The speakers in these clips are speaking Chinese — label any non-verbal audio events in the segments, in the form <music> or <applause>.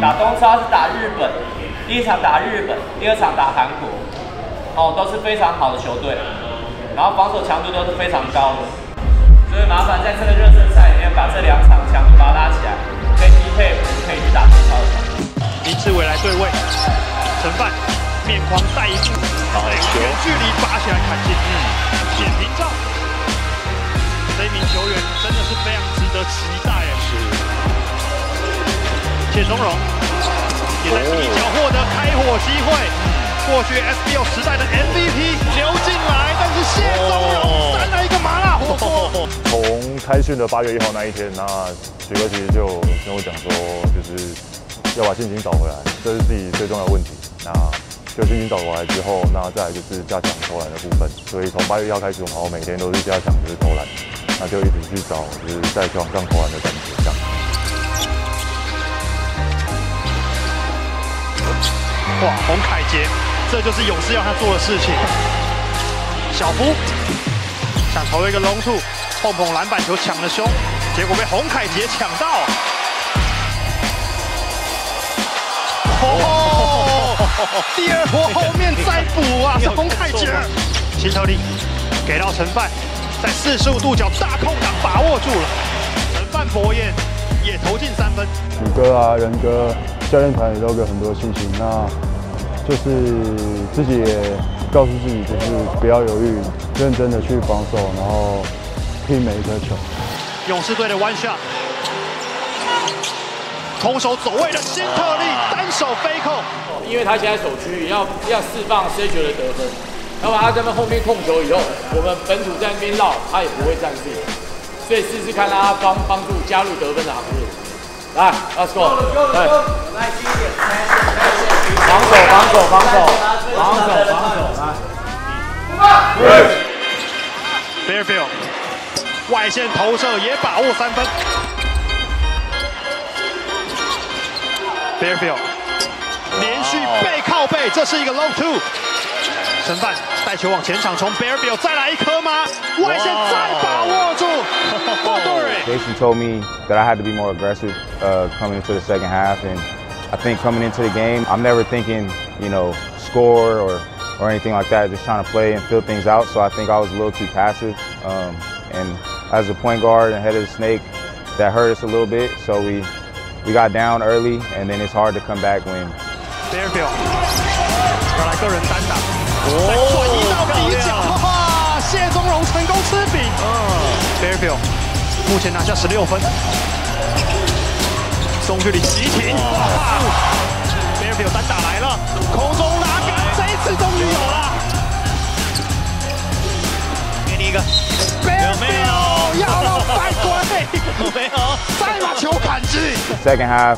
打东超是打日本，第一场打日本，第二场打韩国，哦，都是非常好的球队，然后防守强度都是非常高的，所以麻烦在这个热身赛里面把这两场强度把它拉起来，可以匹配，可以去打东超的。林志伟来对位，陈范面框带一步，远距离拔起来砍进，扁平照。这一名球员真的是非常值得期待啊！是谢宗荣也在底角获得开火机会，过去 SBL 时代的 MVP 流进来，但是谢宗荣扇了一个麻辣火锅。<laughs> 从开训的八月一号那一天，那许哥其实就跟我讲说，就是要把心情找回来，这是自己最重要的问题。那就心情找回来之后，那再来就是加强投篮的部分。所以从八月一号开始，我们每天都是加强就是投篮。那就一直去找，就是在球场上投篮的感觉，这样。哇，洪凯杰，这就是勇士要他做的事情。小夫想投一个 long two，碰碰篮板球抢的凶，结果被洪凯杰抢到。哦，第二波后面再补啊，是洪凯杰。新特利给到陈范。在四十五度角大空档把握住了，陈范博彦也投进三分。宇哥啊，仁哥，教练团也都给很多信心。那就是自己也告诉自己，就是不要犹豫，认真的去防守，然后拼每一颗球。勇士队的 one shot，空手走位的新特利单手飞扣，因为他现在守区要要释放 C 球的得分。那么他在那后面控球以后，我们本土在那边绕，他也不会占据，所以试试看他帮帮助加入得分的行列。来，Let's go，来，耐心点，防守，防守，防守，防守，防守，来。Fairfield，外线投射也把握三分。Fairfield，连续背靠背，这是一个 log two。陈范带球往前场冲，Bearfield 再来一颗吗？外线再把握住。Jason told me that I had to be more aggressive uh, coming into the second half, and I think coming into the game, I'm never thinking, you know, score or or anything like that. Just trying to play and fill things out. So I think I was a little too passive. Um, and as a point guard and head of the snake, that hurt us a little bit. So we we got down early, and then it's hard to come back when. Bearfield 要来个人单打。再转移到底角，哇！谢宗荣成功吃饼。嗯，Fairfield 目前拿下十六分， 中距离急停。哇！Fairfield 单打来了，空中拉杆，这一次终于有了。给你一个，有没有？要了犯规，有没有？再把球砍进。Second half,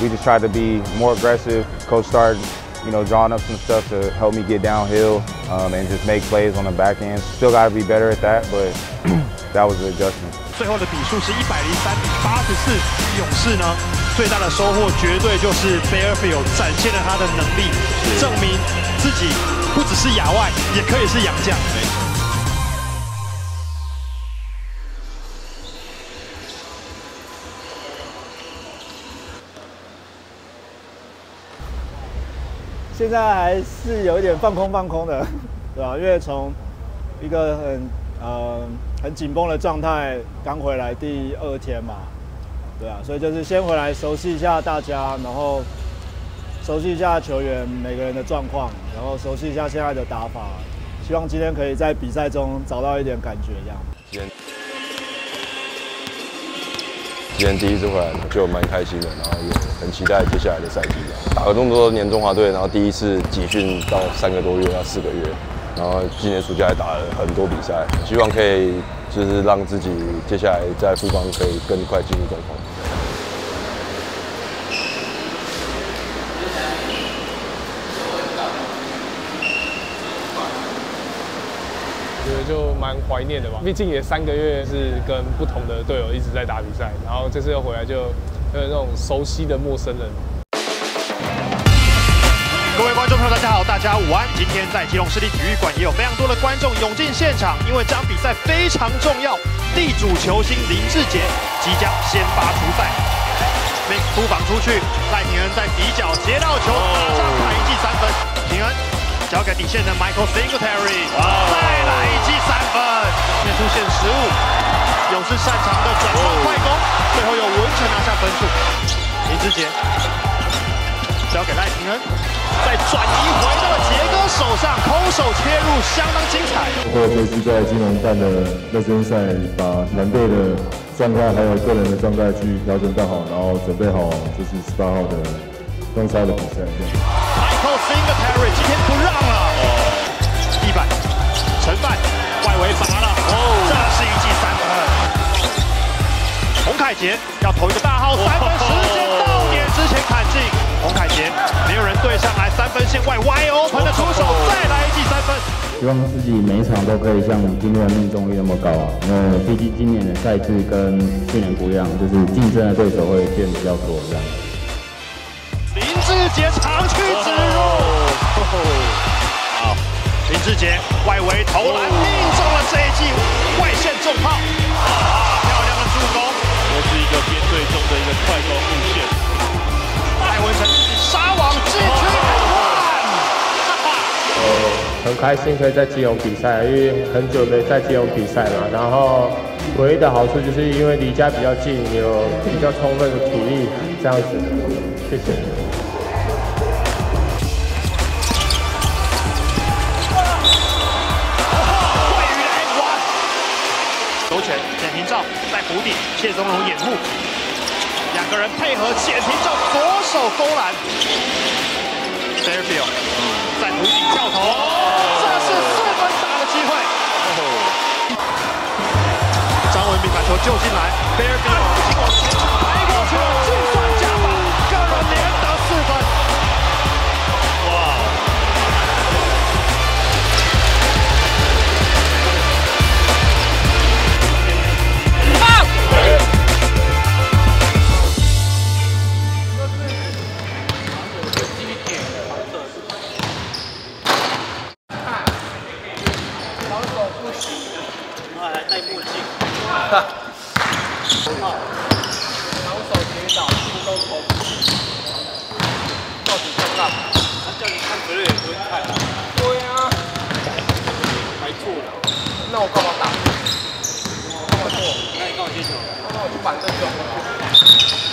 we just tried to be more aggressive. Coach started. you know, drawing up some stuff to help me get downhill um, and just make plays on the back end. Still got to be better at that, but <clears throat> that was the adjustment. 最后的比数是一百零三比八十四，勇士呢 最大的收获绝对就是 Bearfield 展现了他的能力，证明自己不只是亚外，也可以是洋将。现在还是有一点放空放空的，<laughs> 对吧？因为从一个很呃很紧绷的状态刚回来第二天嘛，对啊，所以就是先回来熟悉一下大家，然后熟悉一下球员每个人的状况，然后熟悉一下现在的打法，希望今天可以在比赛中找到一点感觉，这样。今天今天第一次回来就蛮开心的，然后也很期待接下来的赛季。打了这么多年中华队，然后第一次集训到三个多月，要四个月，然后今年暑假也打了很多比赛，希望可以就是让自己接下来在复方可以更快进入状况。就蛮怀念的吧，毕竟也三个月是跟不同的队友一直在打比赛，然后这次又回来就有那种熟悉的陌生人。各位观众朋友，大家好，大家午安。今天在基隆市立体育馆也有非常多的观众涌进现场，因为这场比赛非常重要，地主球星林志杰即将先发出赛。突防出去，赖廷恩在底角接到球，马上打一记三分。廷恩交给底线的 Michael Singletary，再来一记三分。面出现失误，勇士擅长的转换快攻，最后由文成拿下分数。林志杰交给赖廷恩，再转移回到了杰哥手上，空手切入，相当精彩。包括这次在金融办的热身赛，把蓝队的状态还有个人的状态去调整到好，然后准备好就是十八号的东沙的比赛。Michael Singletary 今天不让了，地板承办外围拔了，哦，这是一记三分。洪凯杰要投一个大号三分，时间到点之前砍进。洪凯杰没有人对上来，三分线外 wide open 的出手，再来一记三分。希望自己每一场都可以像今天的命中率那么高啊！因为毕竟今年的赛制跟去年不一样，就是竞争的对手会变比较多这样。林志杰长驱直入，志杰外围投篮命中了这一记外线重炮，啊，漂亮的助攻，这是一个边队中的一个快攻路线。戴文成杀网击区很开心可以在基隆比赛，因为很久没在基隆比赛嘛。然后唯一的好处就是因为离家比较近，有比较充分的体力，这样子。谢谢。照在弧顶，谢宗荣掩护，两个人配合，简平照左手勾篮，Fairfield 在弧顶跳投，这是四分打的机会。张文斌把球救进来，Fairfield。抬过去了，板凳走。